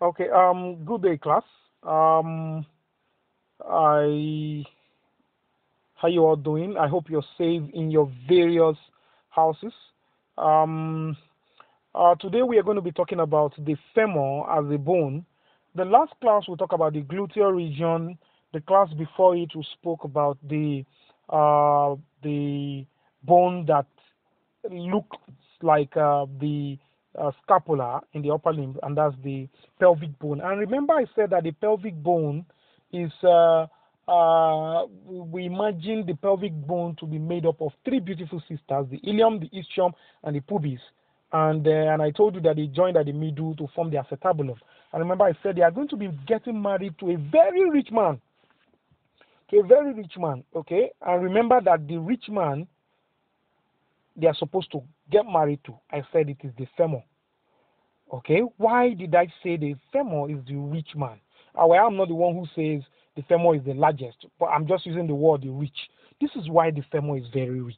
Okay. Um. Good day, class. Um. I. How you all doing? I hope you're safe in your various houses. Um. Uh, today we are going to be talking about the femur as a bone. The last class we talked about the gluteal region. The class before it we spoke about the uh, the bone that looks like uh, the uh, scapula in the upper limb, and that's the pelvic bone. And remember, I said that the pelvic bone is, uh, uh, we imagine the pelvic bone to be made up of three beautiful sisters the ilium, the ischium, and the pubis. And, uh, and I told you that they joined at the middle to form the acetabulum. And remember, I said they are going to be getting married to a very rich man. To a very rich man, okay? And remember that the rich man they are supposed to get married to. I said it is the femur. Okay, why did I say the femur is the rich man? Uh, well, I'm not the one who says the femur is the largest, but I'm just using the word the rich. This is why the femur is very rich.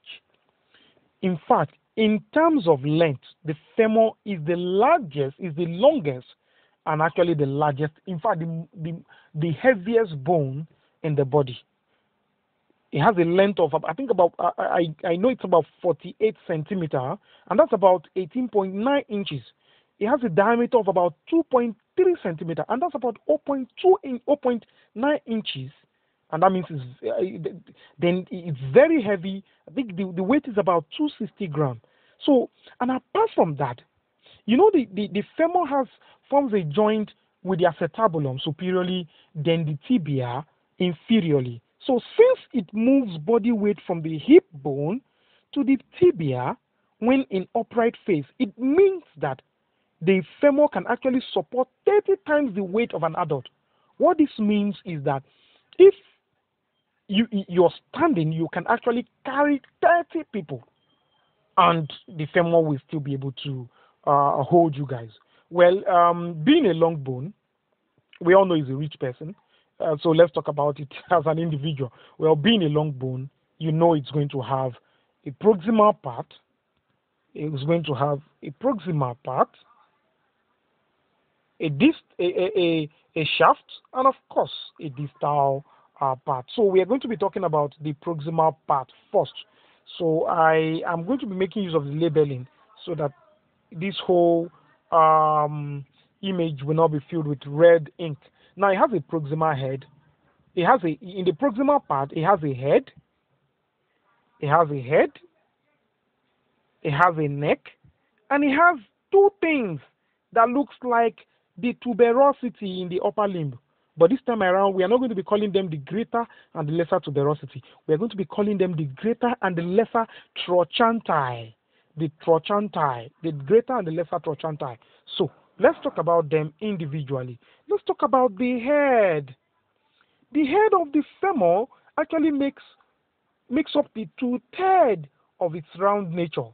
In fact, in terms of length, the femur is the largest, is the longest, and actually the largest. In fact, the, the, the heaviest bone in the body. It has a length of, I think about, I, I, know it's about 48 centimeter, and that's about 18.9 inches. It has a diameter of about 2.3 centimeter, and that's about 0.2 in 0.9 inches. And that means it's, uh, then it's very heavy. I think the, the weight is about 260 grams. So, and apart from that, you know, the, the, the femur has forms a joint with the acetabulum superiorly, then the tibia inferiorly. So since it moves body weight from the hip bone to the tibia when in upright phase, it means that the femur can actually support 30 times the weight of an adult. What this means is that if you, you're standing, you can actually carry 30 people and the femur will still be able to uh, hold you guys. Well, um, being a long bone, we all know is a rich person. Uh, so let's talk about it as an individual. Well, being a long bone, you know it's going to have a proximal part. It's going to have a proximal part, a dist, a, a, a, shaft, and of course a distal uh, part. So we are going to be talking about the proximal part first. So I am going to be making use of the labeling so that this whole um, image will not be filled with red ink. Now it has a proximal head. It has a in the proximal part. It has a head. It has a head. It has a neck, and it has two things that looks like the tuberosity in the upper limb. But this time around, we are not going to be calling them the greater and the lesser tuberosity. We are going to be calling them the greater and the lesser trochanter. The trochanter, the greater and the lesser trochanter. So Let's talk about them individually. Let's talk about the head. The head of the femur actually makes makes up the two-third of its round nature,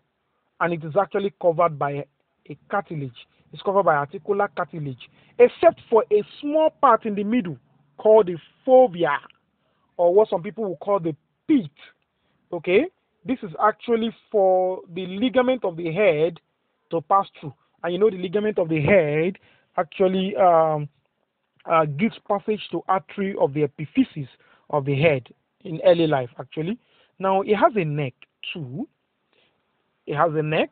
and it is actually covered by a cartilage. It's covered by articular cartilage, except for a small part in the middle called the fovea, or what some people will call the pit. Okay, this is actually for the ligament of the head to pass through and you know the ligament of the head actually um, uh, gives passage to artery of the epiphysis of the head in early life actually. Now it has a neck too. It has a neck.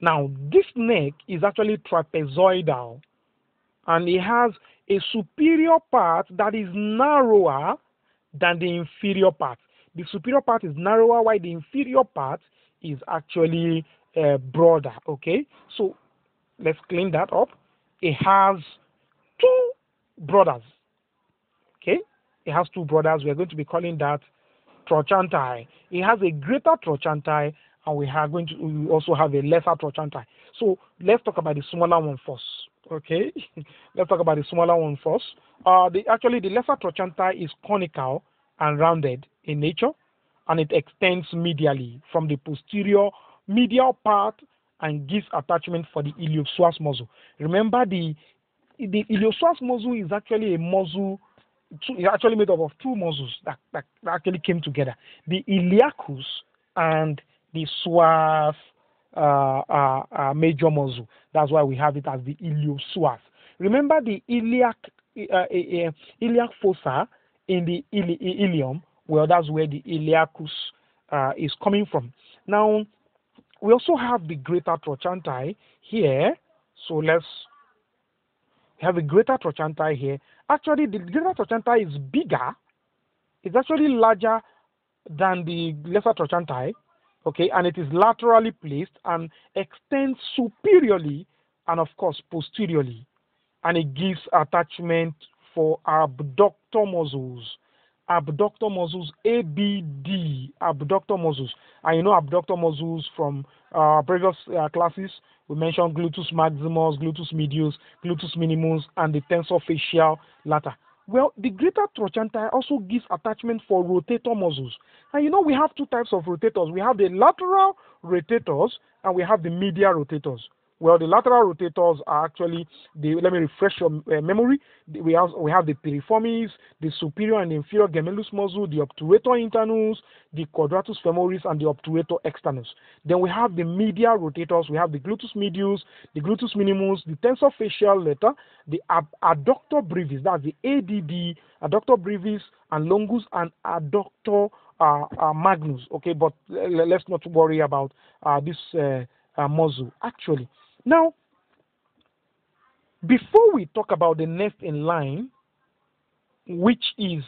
Now this neck is actually trapezoidal and it has a superior part that is narrower than the inferior part. The superior part is narrower while the inferior part is actually broader. Okay, so let's clean that up. It has two brothers. Okay, it has two brothers. We're going to be calling that trochanter. It has a greater trochanter, and we are going to we also have a lesser trochanter. So let's talk about the smaller one first. Okay, let's talk about the smaller one first. Uh, the actually the lesser trochanter is conical and rounded in nature, and it extends medially from the posterior medial part and gives attachment for the iliopsoas muscle. Remember the the iliopsoas muscle is actually a muscle it's actually made up of two muscles that, that, actually came together. The iliacus and the psoas uh, uh, uh, major muscle. That's why we have it as the iliopsoas. Remember the iliac uh, uh, iliac fossa in the ili ilium? Well, that's where the iliacus uh, is coming from. Now, we also have the greater trochanter here. So let's have a greater trochanter here. Actually, the greater trochanter is bigger. It's actually larger than the lesser trochanter. Okay, and it is laterally placed and extends superiorly and of course posteriorly. And it gives attachment for abductor muscles abductor muscles, ABD, abductor muscles. And you know abductor muscles from uh, previous uh, classes. We mentioned gluteus maximus, gluteus medius, gluteus minimus, and the tensor fascia lata. Well, the greater trochanter also gives attachment for rotator muscles. And you know we have two types of rotators. We have the lateral rotators and we have the medial rotators. Well, the lateral rotators are actually the. Let me refresh your uh, memory. We have we have the piriformis, the superior and inferior gemellus muscle, the obturator internus, the quadratus femoris, and the obturator externus. Then we have the medial rotators. We have the gluteus medius, the gluteus minimus, the tensor fascia lata, the ab- adductor brevis. That's the ADD, adductor brevis, and longus, and adductor uh, uh, magnus. Okay, but let's not worry about uh, this uh, uh, muscle. Actually, now, before we talk about the next in line, which is,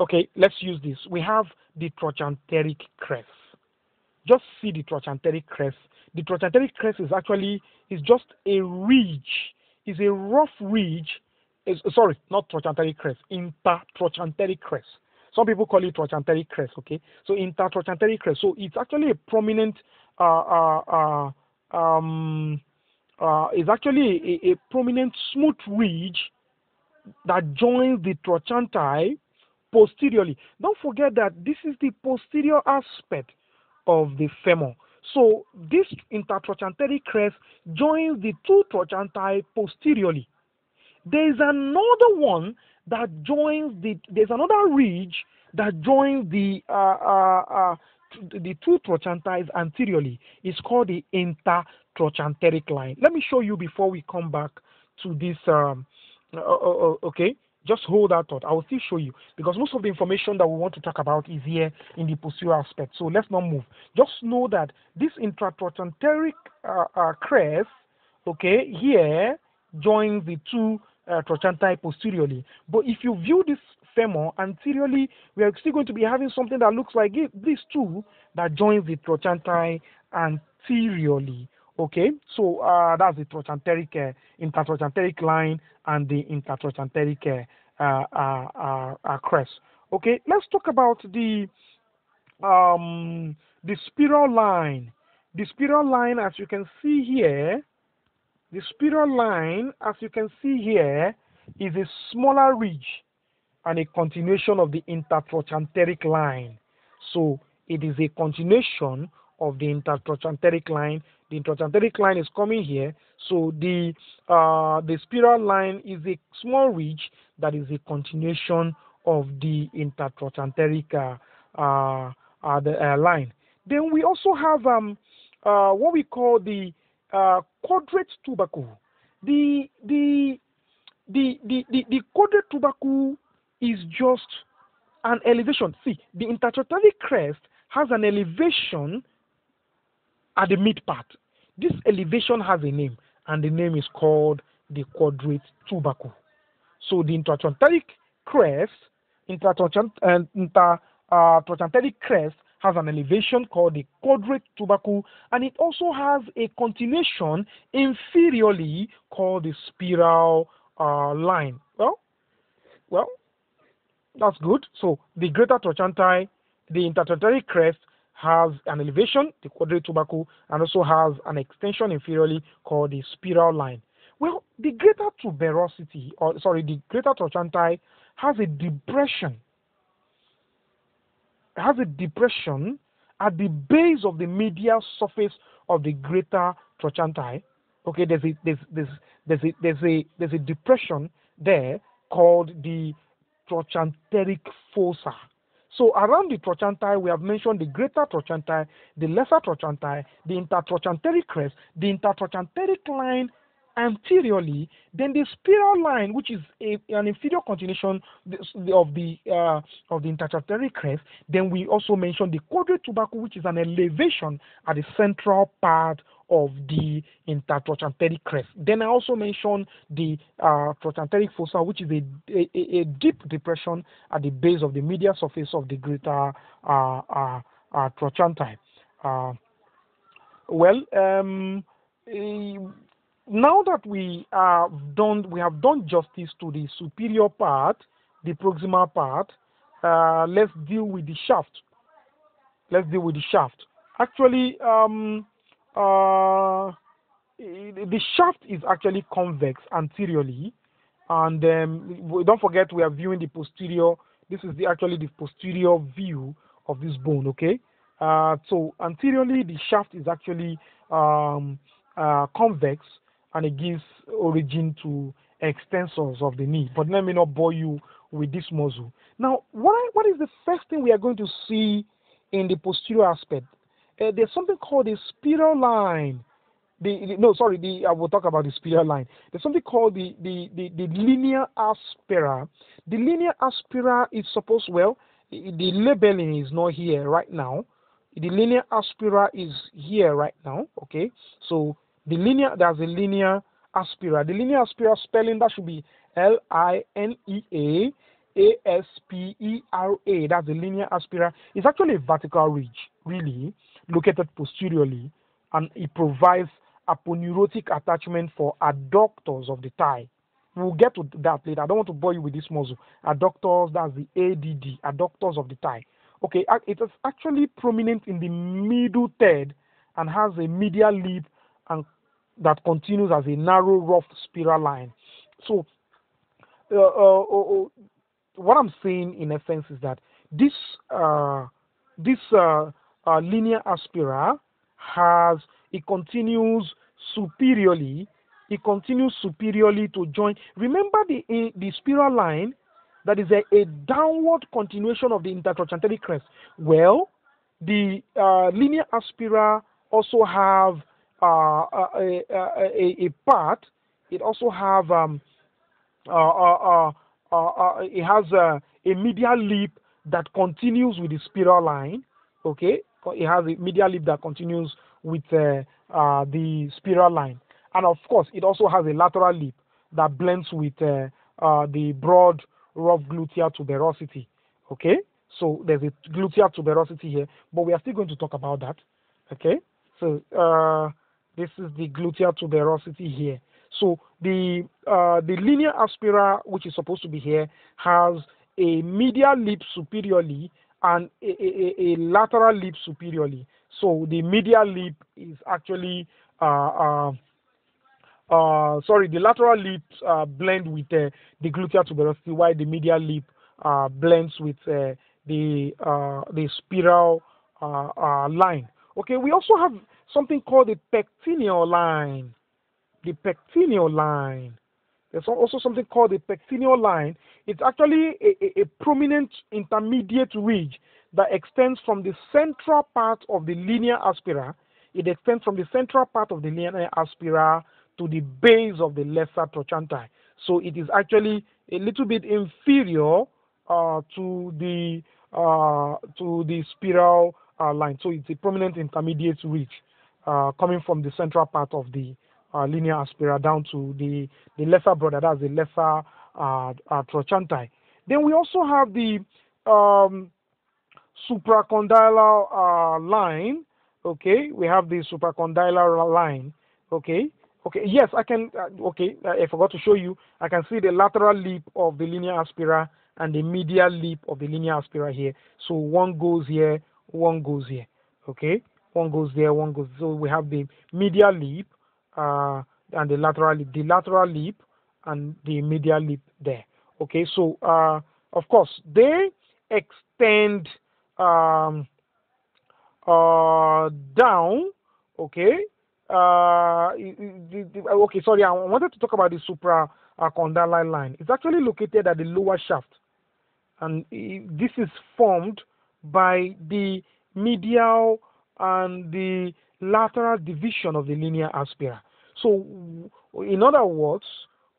okay, let's use this. We have the trochanteric crest. Just see the trochanteric crest. The trochanteric crest is actually is just a ridge, is a rough ridge. Is, sorry, not trochanteric crest, intertrochanteric crest. Some people call it trochanteric crest. Okay, so intertrochanteric crest. So it's actually a prominent uh, uh, uh, um, uh, is actually a, a, prominent smooth ridge that joins the trochanter posteriorly. Don't forget that this is the posterior aspect of the femur. So this intertrochanteric crest joins the two trochanter posteriorly. There is another one that joins the. There's another ridge that joins the uh, uh, uh the two trochanters anteriorly is called the intertrochanteric line. Let me show you before we come back to this. Um, uh, uh, uh, okay, just hold that thought. I will still show you because most of the information that we want to talk about is here in the posterior aspect. So let's not move. Just know that this intertrochanteric uh, uh, crest, okay, here joins the two uh, posteriorly. But if you view this femur anteriorly, we are still going to be having something that looks like it, this too, that joins the trochanter anteriorly. Okay, so uh, that's the trochanteric, uh, intertrochanteric line and the intertrochanteric uh, uh, uh, uh, crest. Okay, let's talk about the um, the spiral line. The spiral line, as you can see here, the spiral line, as you can see here, is a smaller ridge and a continuation of the intertrochanteric line. So it is a continuation of the intertrochanteric line. The intertrochanteric line is coming here. So the uh, the spiral line is a small ridge that is a continuation of the intertrochanteric uh, uh, uh the, uh, line. Then we also have um, uh, what we call the quadrate tubercle. The the the the the, the quadrate tubercle is just an elevation. See, the intertrochanteric crest has an elevation at the mid part. This elevation has a name, and the name is called the quadrate tubercle. So the intertrochanteric crest, intertrochanteric inter, uh, crest has an elevation called the quadrate tubercle, and it also has a continuation inferiorly called the spiral uh, line. Well, well, that's good. So the greater trochanter, the intertrochanteric crest, has an elevation, the quadrate tubercle, and also has an extension inferiorly called the spiral line. Well, the greater tuberosity, or sorry, the greater trochanter has a depression. Has a depression at the base of the medial surface of the greater trochanter. Okay, there's a there's there's there's a there's a there's a depression there called the trochanteric fossa. So around the trochanter, we have mentioned the greater trochanter, the lesser trochanter, the intertrochanteric crest, the intertrochanteric line anteriorly, then the spiral line, which is a, an inferior continuation of the uh, of the intertrochanteric crest, then we also mentioned the quadrate tubercle, which is an elevation at the central part of the intertrochanteric crest. Then I also mentioned the uh, trochanteric fossa, which is a, a, a, deep depression at the base of the medial surface of the greater uh, uh, uh trochanter. Uh, well, um, eh, now that we have done we have done justice to the superior part, the proximal part, uh, let's deal with the shaft. Let's deal with the shaft. Actually, um, uh, the shaft is actually convex anteriorly, and um, don't forget we are viewing the posterior. This is the actually the posterior view of this bone. Okay, uh, so anteriorly the shaft is actually um, uh, convex and it gives origin to extensors of the knee. But let me not bore you with this muscle. Now, what, what is the first thing we are going to see in the posterior aspect? Uh, there's something called the spiral line. The, the, no, sorry, the, I will talk about the spiral line. There's something called the, the, the, the linea aspera. The linea aspera is supposed, well, the labeling is not here right now. The linea aspera is here right now, okay? So the linear, there's a linea aspera. The linea aspera spelling that should be L I N E A A S P E R A. That's the linea aspera. It's actually a vertical ridge, really, located posteriorly, and it provides aponeurotic attachment for adductors of the thigh. We'll get to that later. I don't want to bore you with this muscle. Adductors, that's the ADD, adductors of the thigh. Okay, it is actually prominent in the middle third and has a medial lip and that continues as a narrow, rough spiral line. So, uh, uh, uh, uh what I'm saying in essence is that this uh, this uh, linea aspera has it continues superiorly. It continues superiorly to join. Remember the the spiral line that is a, a downward continuation of the intertrochanteric crest. Well, the linea aspera also have uh, a, a, a, part. It also have um, uh, uh, it has a, a medial lip that continues with the spiral line. Okay, it has a medial lip that continues with uh, uh, the spiral line, and of course, it also has a lateral lip that blends with uh, the broad rough gluteal tuberosity. Okay, so there's a gluteal tuberosity here, but we are still going to talk about that. Okay, so this is the gluteal tuberosity here. So the uh, the linea aspera, which is supposed to be here, has a medial lip superiorly and a, a, a lateral lip superiorly. So the medial lip is actually uh, uh, uh, sorry, the lateral lip uh, blend with uh, the gluteal tuberosity, while the medial lip uh, blends with uh, the the spiral line. Okay, we also have something called the pectineal line. The pectineal line. There's also something called the pectineal line. It's actually a, a, a prominent intermediate ridge that extends from the central part of the linea aspera. It extends from the central part of the linea aspera to the base of the lesser trochanter. So it is actually a little bit inferior uh, to the uh, to the spiral uh, line. So it's a prominent intermediate ridge uh, coming from the central part of the uh, linea aspera down to the, the lesser border, that's the lesser uh, uh, Then we also have the um, supracondylar uh, line. Okay, we have the supracondylar line. Okay, okay, yes, I can. Uh, okay, I forgot to show you. I can see the lateral lip of the linea aspera and the medial lip of the linea aspera here. So one goes here, one goes here. Okay, one goes there, one goes. So we have the medial lip uh, and the lateral lip, the lateral lip and the medial lip there. Okay, so uh, of course they extend um, uh, down. Okay, uh, okay. Sorry, I wanted to talk about the supra condylar line. It's actually located at the lower shaft, and this is formed by the medial and the lateral division of the linea aspera. So, in other words,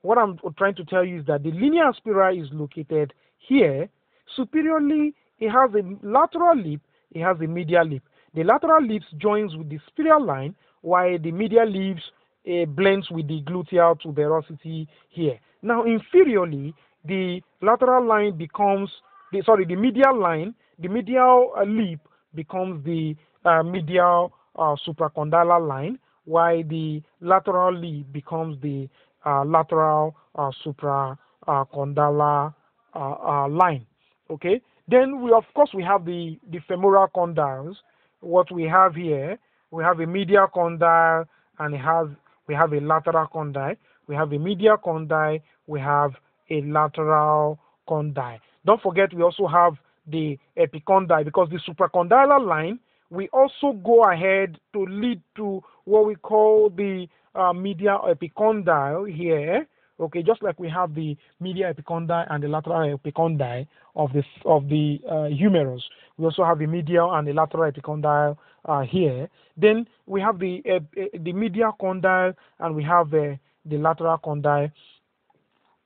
what I'm trying to tell you is that the linea aspera is located here. Superiorly, it has a lateral lip, it has a medial lip. The lateral lips joins with the spiral line, while the medial lips uh, blends with the gluteal tuberosity here. Now, inferiorly, the lateral line becomes the sorry, the medial line, the medial uh, lip becomes the uh, medial uh, supracondylar line, while the lateral lip becomes the uh, lateral uh, supracondylar uh, line. Okay. Then we of course we have the the femoral condyles. What we have here, we have a medial condyle and it has we have a lateral condyle. We have a medial condyle. We have a lateral condyle. Don't forget we also have the epicondyle because the supracondylar line we also go ahead to lead to what we call the uh, medial epicondyle here. Okay, just like we have the medial epicondyle and the lateral epicondyle of the of the uh, humerus, we also have the medial and the lateral epicondyle uh, here. Then we have the uh, the medial condyle and we have uh, the lateral condyle.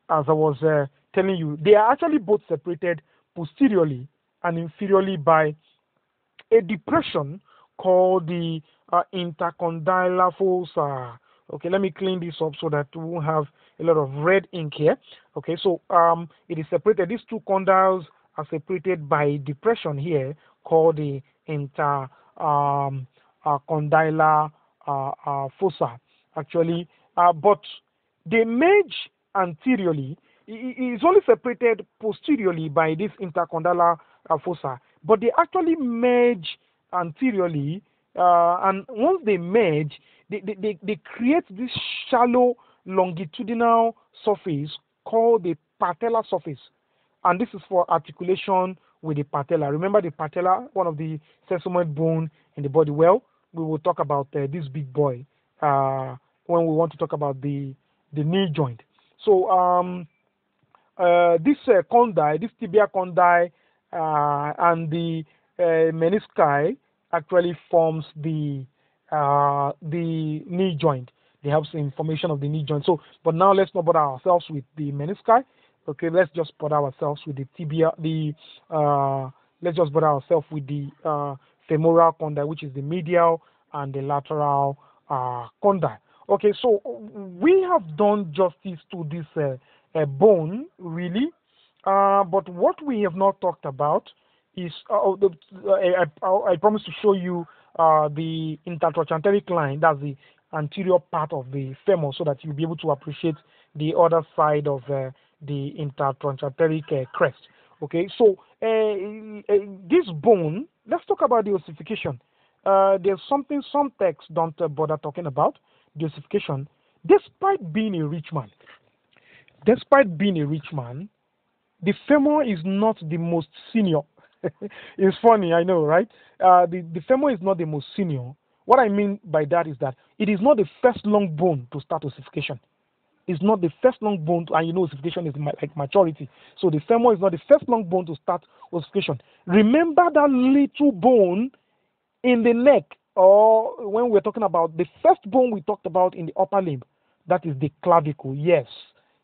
As I was uh, telling you, they are actually both separated posteriorly and inferiorly by a depression called the uh, intercondylar fossa. Okay, let me clean this up so that we won't have a lot of red ink here. Okay, so um, it is separated. These two condyles are separated by depression here called the intercondylar um, uh, uh, uh, fossa. Actually, uh, but they merge anteriorly. It is only separated posteriorly by this intercondylar fossa, but they actually merge anteriorly. Uh, and once they merge, they, they, they create this shallow longitudinal surface called the patellar surface. And this is for articulation with the patella. Remember the patella, one of the sesamoid bone in the body. Well, we will talk about uh, this big boy uh, when we want to talk about the the knee joint. So um, uh, this uh, condyle, this tibia condyle, and the uh, menisci actually forms the uh, the knee joint. They have information of the knee joint. So, but now let's not bother ourselves with the menisci. Okay, let's just bother ourselves with the tibia. The uh, let's just bother ourselves with the uh, femoral condyle, which is the medial and the lateral uh, condyle. Okay, so we have done justice to this uh, uh, bone, really. Uh, but what we have not talked about is uh, oh, I, I, I, promise to show you uh, the intertrochanteric line. That's the anterior part of the femur, so that you'll be able to appreciate the other side of uh, the intertrochanteric uh, crest. Okay, so uh, this bone. Let's talk about the ossification. there's something some texts don't bother talking about the ossification, despite being a rich man. Despite being a rich man, the femur is not the most senior it's funny, I know, right? Uh, the, the femur is not the most senior. What I mean by that is that it is not the first long bone to start ossification. It's not the first long bone, to, and you know ossification is like maturity. So the femur is not the first long bone to start ossification. Remember that little bone in the neck, or when we're talking about the first bone we talked about in the upper limb, that is the clavicle. Yes,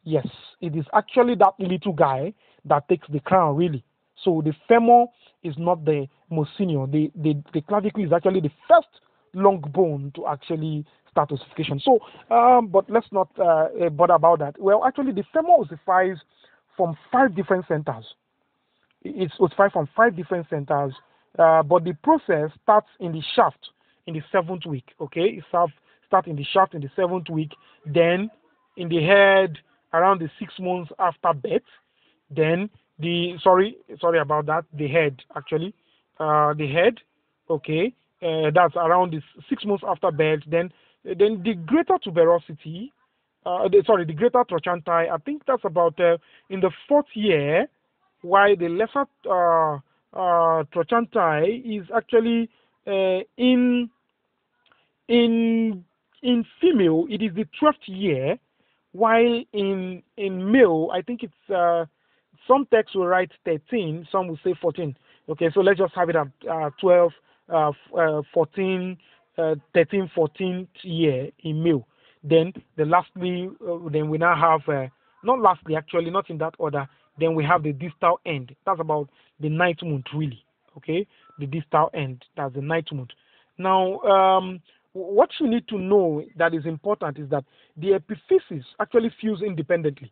yes, it is actually that little guy that takes the crown, really. So the femur is not the most senior. The, the, the clavicle is actually the first long bone to actually start ossification. So, um, but let's not uh, uh, bother about that. Well, actually, the femur ossifies from five different centers. It's ossified from five different centers, uh, but the process starts in the shaft in the seventh week. Okay, it starts start in the shaft in the seventh week, then in the head around the six months after birth, then the sorry sorry about that the head actually. Uh, the head okay uh, that's around this six months after birth. Then then the greater tuberosity uh, the, sorry the greater trochanter i think that's about uh, in the fourth year while the lesser uh, uh, is actually uh, in in in female it is the 12th year while in in male i think it's some texts will write 13, some will say 14. Okay, so let's just have it at uh, 12, uh, uh, 14, uh, 13, 14 year in male. Then the lastly, uh, then we now have uh, not lastly actually, not in that order. Then we have the distal end. That's about the ninth month really. Okay, the distal end. That's the ninth month. Now, um, what you need to know that is important is that the epiphysis actually fuse independently.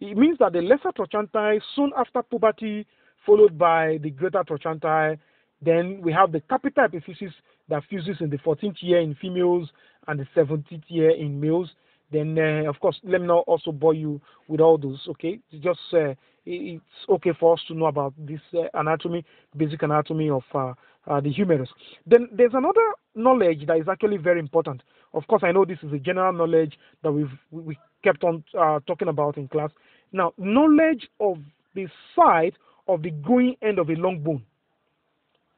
It means that the lesser trochanter soon after puberty, followed by the greater trochanter, then we have the capital epiphysis that fuses in the 14th year in females and the 17th year in males. Then, uh, of course, let me not also bore you with all those, okay? Just uh, it's okay for us to know about this uh, anatomy, basic anatomy of uh, uh, the humerus. Then there's another knowledge that is actually very important. Of course, I know this is a general knowledge that we've we kept on uh, talking about in class. Now, knowledge of the site of the growing end of a long bone.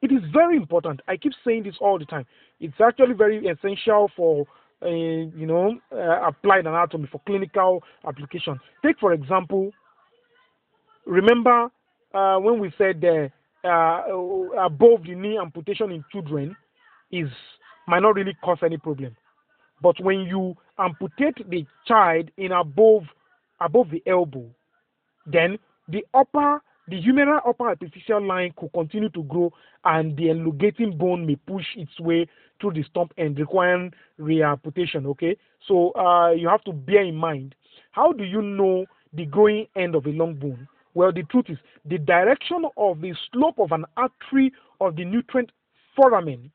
It is very important. I keep saying this all the time. It's actually very essential for uh, you know uh, applied anatomy for clinical application. Take for example, remember uh, when we said uh, above the knee amputation in children is might not really cause any problem, but when you amputate the child in above above the elbow, then the upper the humeral upper epiphyseal line could continue to grow and the elongating bone may push its way through the stump and requiring reamputation okay? So uh, you have to bear in mind how do you know the growing end of a long bone? Well the truth is the direction of the slope of an artery of the nutrient foramen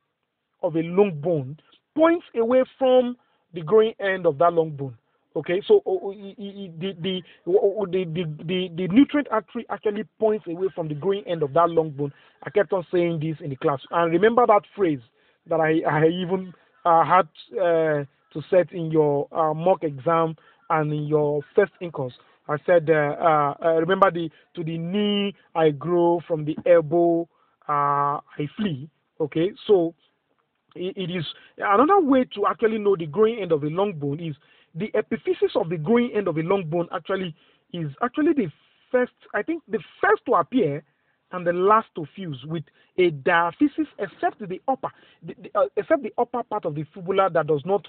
of a long bone points away from the growing end of that long bone Okay, so the, the, the, the, the, the nutrient artery actually points away from the growing end of that long bone. I kept on saying this in the class. And remember that phrase that I, I even uh, had uh, to set in your uh, mock exam and in your first incos. I said, uh, uh, remember the to the knee I grow, from the elbow uh, I flee. Okay, so it, is another way to actually know the growing end of a long bone is the epiphysis of the growing end of a long bone actually is actually the first, I think, the first to appear and the last to fuse with a diaphysis, except the upper, the, the, uh, except the upper part of the fibula that does not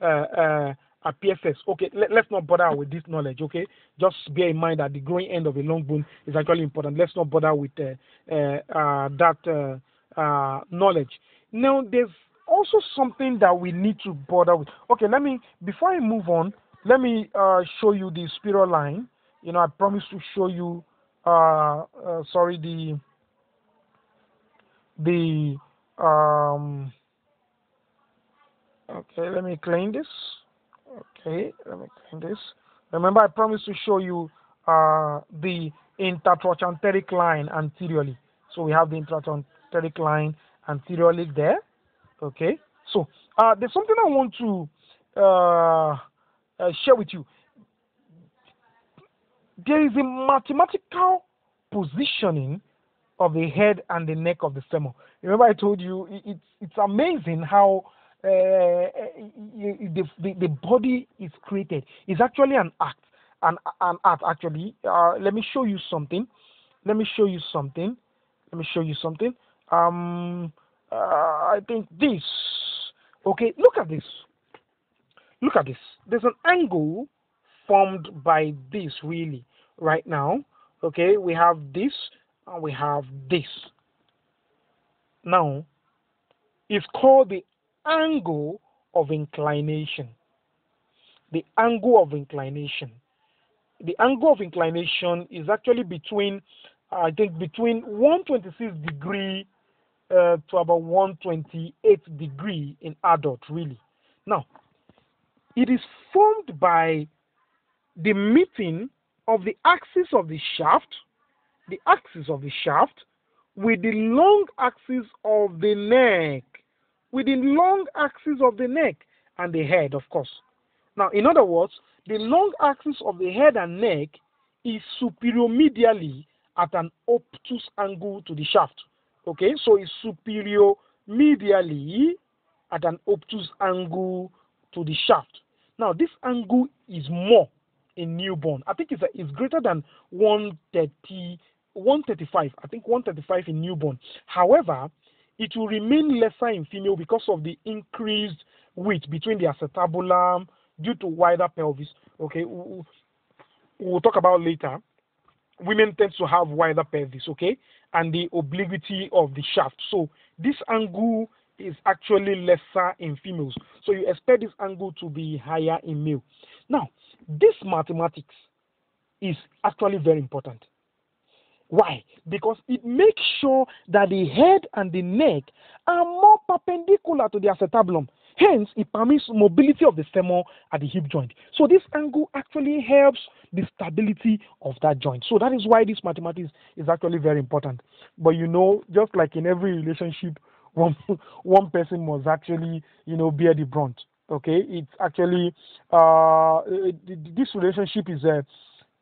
uh, uh, appear first. Okay, let, us not bother with this knowledge. Okay, just bear in mind that the growing end of a long bone is actually important. Let's not bother with uh, uh, knowledge. Now, there's also something that we need to bother with. Okay, let me before I move on, let me uh, show you the spiral line. You know, I promised to show you. Uh, uh, sorry, the the um. Okay, let me clean this. Okay, let me clean this. Remember, I promised to show you uh, the intertrochanteric line anteriorly. So we have the intertrochanteric line anteriorly there. Okay, so uh, there's something I want to uh, uh, share with you. There is a mathematical positioning of the head and the neck of the femur. Remember, I told you it's it's amazing how uh, the, the, the body is created. It's actually an act, an an art actually. Uh, let me show you something. Let me show you something. Let me show you something. Um, uh, I think this. Okay, look at this. Look at this. There's an angle formed by this really right now. Okay, we have this and we have this. Now, it's called the angle of inclination. The angle of inclination. The angle of inclination is actually between, I think, between 126 degree uh, to about 128 degree in adult really. Now it is formed by the meeting of the axis of the shaft the axis of the shaft with the long axis of the neck with the long axis of the neck and the head of course. Now in other words the long axis of the head and neck is superior medially at an obtuse angle to the shaft Okay, so it's superior medially at an obtuse angle to the shaft. Now, this angle is more in newborn. I think it's, a, it's greater than 130, 135. I think 135 in newborn. However, it will remain lesser in female because of the increased width between the acetabulum, due to wider pelvis. Okay, we'll talk about later. Women tend to have wider pelvis, okay, and the obliquity of the shaft. So this angle is actually lesser in females. So you expect this angle to be higher in male. Now, this mathematics is actually very important. Why? Because it makes sure that the head and the neck are more perpendicular to the acetabulum. Hence, it permits mobility of the femur at the hip joint. So this angle actually helps the stability of that joint. So that is why this mathematics is actually very important. But you know, just like in every relationship, one one person must actually, you know, bear the brunt. Okay, it's actually uh, this relationship is uh,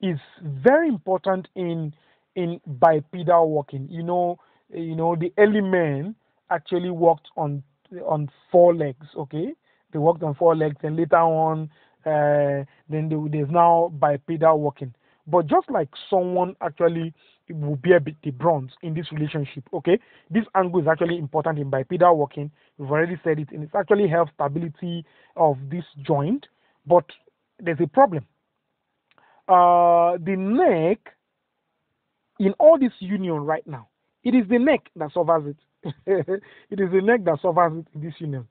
is very important in in bipedal walking. You know, you know the early men actually walked on on four legs. Okay, they walked on four legs, and later on, uh, then they, there's now bipedal walking. But just like someone actually will bear the bronze in this relationship, okay, this angle is actually important in bipedal walking. We've already said it, and it actually helps stability of this joint. But there's a problem. Uh, the neck in all this union right now, it is the neck that suffers it. it is the neck that suffers this union.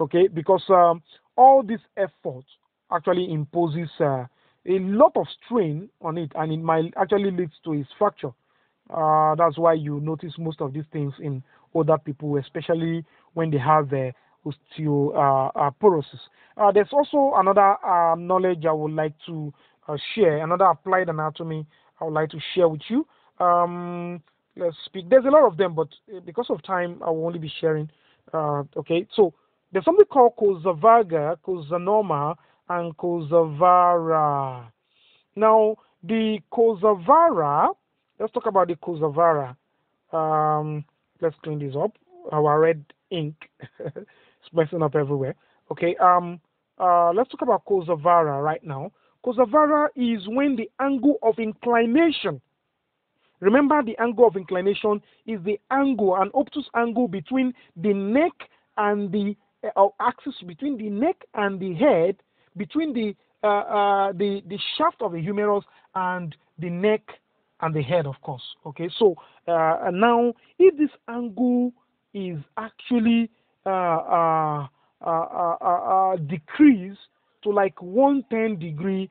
Okay, because um, all this effort actually imposes uh, a lot of strain on it, and it might actually lead to its fracture. Uh, that's why you notice most of these things in older people, especially when they have the osteoporosis. Uh, uh, there's also another uh, knowledge I would like to uh, share, another applied anatomy I would like to share with you. Um, speak. There's a lot of them, but uh, because of time, I will only be sharing. Uh, okay, so there's something called coxa valga, coxa norma, and coxa vara. Now, the coxa vara, let's talk about the coxa vara. Um, let's clean this up. Our red ink is messing up everywhere. Okay, um, uh, let's talk about coxa vara right now. Coxa vara is when the angle of inclination Remember, the angle of inclination is the angle, an obtuse angle between the neck and the uh, axis between the neck and the head, between the uh, uh, the the shaft of the humerus and the neck and the head, of course. Okay, so uh, now if this angle is actually uh, uh, decreased to like 110 degree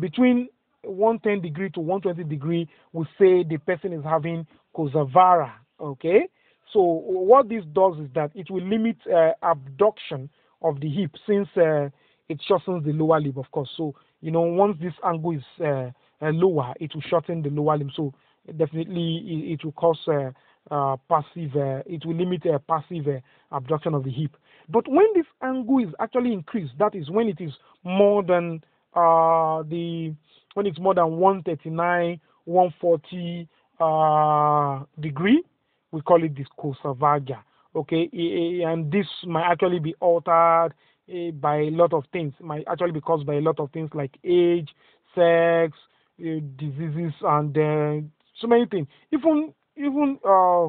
between 110 degree to 120 degree, we say the person is having coxa vara. Okay, so what this does is that it will limit uh, abduction of the hip since uh, it shortens the lower limb, of course. So you know once this angle is uh, uh lower, it will shorten the lower limb. So definitely it, it will cause uh, uh, passive. it will limit a passive abduction of the hip. But when this angle is actually increased, that is when it is more than the when it's more than 139, 140 uh, degree, we call it coxa valga. Okay, and this might actually be altered eh, by a lot of things. It might actually be caused by a lot of things like age, sex, eh, diseases, and uh, so many things. Even even uh,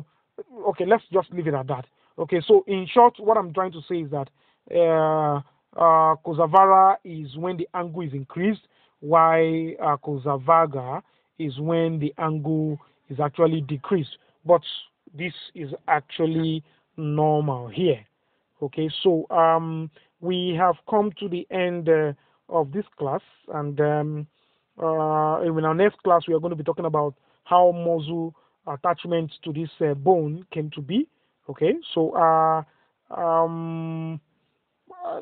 okay, let's just leave it at that. Okay, so in short, what I'm trying to say is that uh, uh, vara is when the angle is increased why uh, coxa is when the angle is actually decreased. But this is actually normal here. Okay, so um, we have come to the end uh, of this class, and um, uh, in our next class, we are going to be talking about how muscle attachment to this uh, bone came to be. Okay, so uh, um, uh,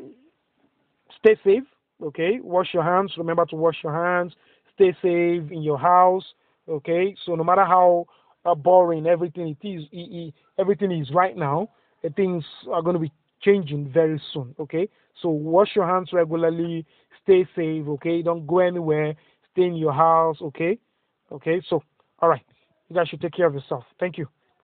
stay safe okay? Wash your hands. Remember to wash your hands. Stay safe in your house okay? So no matter how boring everything it is everything is right now uh, things are going to be changing very soon okay? So wash your hands regularly. Stay safe okay? Don't go anywhere. Stay in your house okay? Okay? So all right. You guys should take care of yourself. Thank you